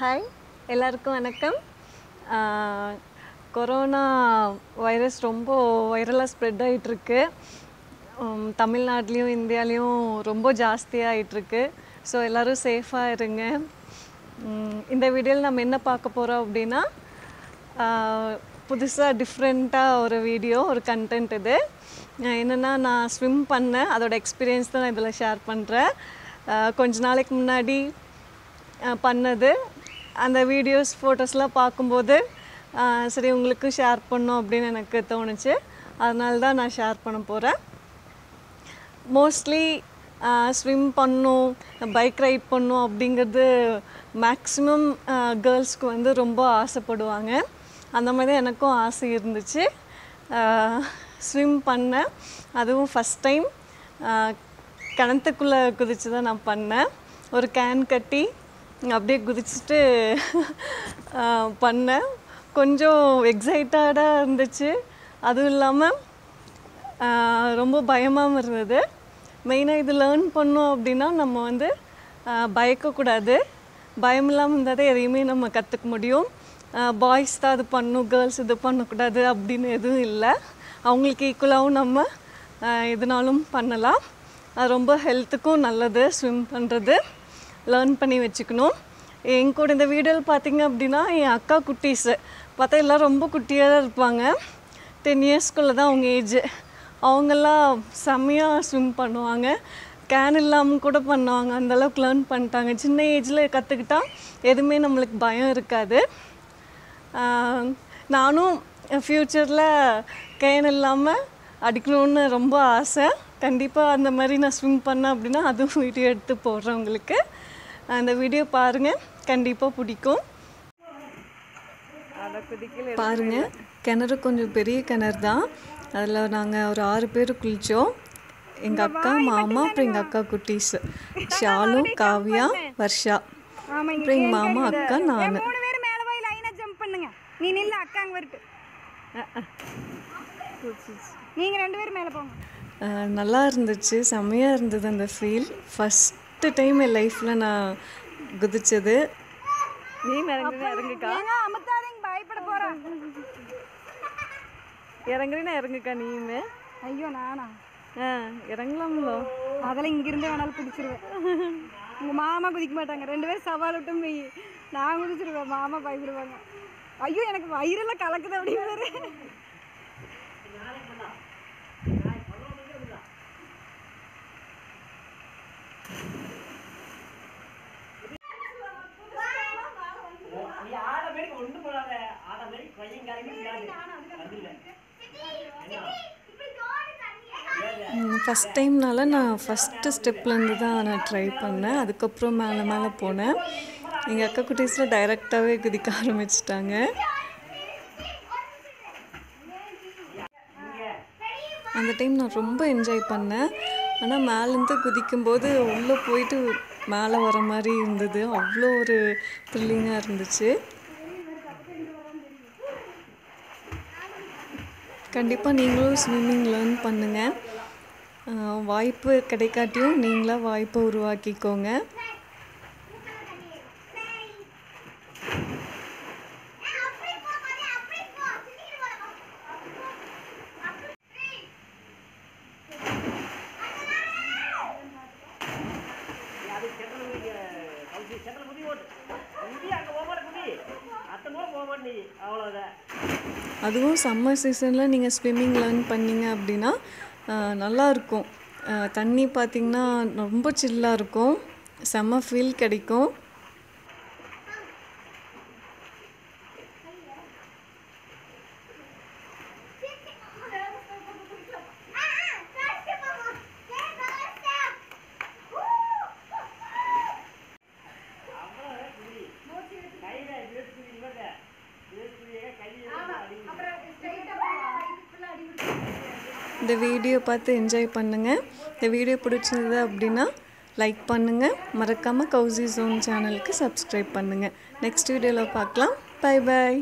Hi எல்லாருக்கும் வணக்கம். Corona virus ரொம்ப வைரலாக ஸ்ப்ரெட் ஆகிட்டுருக்கு தமிழ்நாட்டிலையும் இந்தியாலேயும் ரொம்ப ஜாஸ்தியாகிட்டுருக்கு ஸோ எல்லோரும் சேஃபாக இருங்க. இந்த வீடியோவில் நம்ம என்ன பார்க்க போகிறோம் அப்படின்னா புதுசாக டிஃப்ரெண்ட்டாக ஒரு வீடியோ ஒரு கண்டென்ட் இது. என்னென்னா நான் ஸ்விம் பண்ணேன். அதோட எக்ஸ்பீரியன்ஸ் தான் நான் இதில் ஷேர் பண்ணுறேன் கொஞ்ச நாளைக்கு முன்னாடி பண்ணது. அந்த வீடியோஸ் ஃபோட்டோஸ்லாம் பார்க்கும்போது சரி உங்களுக்கு ஷேர் பண்ணும் அப்படின்னு எனக்கு தோணுச்சு. அதனால தான் நான் ஷேர் பண்ண போகிறேன் மோஸ்ட்லி ஸ்விம் பண்ணும் பைக் ரைட் பண்ணும் அப்படிங்கிறது மேக்ஸிமம் கேர்ள்ஸ்க்கு வந்து ரொம்ப ஆசைப்படுவாங்க. அந்த மாதிரி தான் எனக்கும் ஆசை இருந்துச்சு. ஸ்விம் பண்ணேன். அதுவும் ஃபஸ்ட் டைம் கிணத்துக்குள்ளே குதிச்சு தான் நான் பண்ணேன். ஒரு கேன் கட்டி அப்படியே குதிச்சுட்டு பண்ணேன். கொஞ்சம் எக்ஸைட்டடாக இருந்துச்சு. அதுவும் இல்லாமல் ரொம்ப பயமாகவும் இருந்தது. மெயினாக இது லேர்ன் பண்ணோம் அப்படின்னா நம்ம வந்து பயக்கக்கூடாது. பயம் இல்லாமல் இருந்தால் தான் எதையுமே நம்ம கற்றுக்க முடியும். பாய்ஸ் தான் அது பண்ணும் கேர்ள்ஸ் இது பண்ணக்கூடாது அப்படின்னு எதுவும் இல்லை. அவங்களுக்கு ஈக்குவலாகவும் நம்ம எதுனாலும் பண்ணலாம். ரொம்ப ஹெல்த்துக்கும் நல்லது ஸ்விம் பண்ணுறது லேர்ன் பண்ணி வச்சுக்கணும். என் கூட இந்த வீடியோவில் பார்த்தீங்க அப்படின்னா என் அக்கா குட்டீஸு. பார்த்தா எல்லாம் ரொம்ப குட்டியாக தான் இருப்பாங்க. டென் இயர்ஸ்க்குள்ளே தான் அவங்க ஏஜ் அவங்கெல்லாம் செம்மையாக ஸ்விம் பண்ணுவாங்க. கேன் இல்லாமல் கூட பண்ணுவாங்க. அந்தளவுக்கு லேர்ன் பண்ணிட்டாங்க. சின்ன ஏஜில் கற்றுக்கிட்டா எதுவுமே நம்மளுக்கு பயம் இருக்காது. நானும் ஃப்யூச்சரில் கேன் இல்லாமல் அடிக்கணும்னு ரொம்ப ஆசை. கண்டிப்பாக அந்த மாதிரி நான் ஸ்விம் பண்ணேன் அப்படின்னா அதுவும் வீடியோ எடுத்து போடுறேன் உங்களுக்கு. அந்த வீடியோ பாருங்கள் கண்டிப்பாக பிடிக்கும். பாருங்க. கிணறு கொஞ்சம் பெரிய கிணறு தான் அதில் நாங்கள் ஒரு ஆறு பேர் குளித்தோம் எங்கள் அக்கா மாமா அப்புறம் எங்கள் அக்கா குட்டீஸ். ஷாலு காவ்யா வர்ஷா. அப்புறம் எங்கள் மாமா அக்கா நான். நீ நில்ல அக்கா அங்க வரட்டு. நீங்க ரெண்டு பேரும் மேல போங்க. நல்லா இருந்துச்சு. செம்மையாக இருந்தது அந்த ஃபீல் ஃபஸ்ட்டு டைம் என் லைஃப்பில் நான் குதிச்சது. நீ இறங்குக்கா. பயப்பட போறேன் இறங்குறீனா இறங்குக்கா நீயுமே? ஐயோ நானா? ஆ இறங்கலாம்லோ அதெல்லாம் இங்க இருந்தே வேணாலும் பிடிச்சிருவேன் உங்க மாமா குதிக்க மாட்டாங்க. ரெண்டு பேரும் சவால் விட்டும் போய் நான் குதிச்சிருவேன். மாமா பயப்படுவாங்க. ஐயோ எனக்கு வயிறெல்லாம் கலக்குது அப்படின்னு ஃபஸ்ட் டைம்னால நான் ஃபஸ்ட்டு ஸ்டெப்லேருந்து தான் நான் ட்ரை பண்ணேன். அதுக்கப்புறம் மேலே மேலே போனேன். எங்கள் அக்கா குட்டீஸில் டைரெக்டாகவே குதிக்க ஆரம்பிச்சிட்டாங்க. அந்த டைம் நான் ரொம்ப என்ஜாய் பண்ணேன். ஆனால் மேலேருந்து குதிக்கும்போது உள்ளே போயிட்டு மேலே வர மாதிரி இருந்தது. அவ்வளோ ஒரு த்ரில்லிங்காக இருந்துச்சு. கண்டிப்பாக நீங்களும் ஸ்விம்மிங் லேர்ன் பண்ணுங்கள் வாய்ப்பு கிடைக்காட்டியும் நீங்களாக வாய்ப்பை உருவாக்கிக்கோங்க. அதுவும் சம்மர் சீசனில் நீங்கள் ஸ்விம்மிங் லேர்ன் பண்ணீங்க அப்படின்னா நல்லாயிருக்கும் தண்ணி பார்த்திங்கன்னா ரொம்ப சில்லாக இருக்கும். செம்ம ஃபீல் கிடைக்கும். இந்த வீடியோ பார்த்து என்ஜாய் பண்ணுங்கள் இந்த வீடியோ பிடிச்சிருந்தது அப்படின்னா லைக் பண்ணுங்கள் மறக்காமல் கவுசி ஜோன் சேனலுக்கு சப்ஸ்கிரைப் பண்ணுங்கள் நெக்ஸ்ட் வீடியோவில் பார்க்கலாம். Bye bye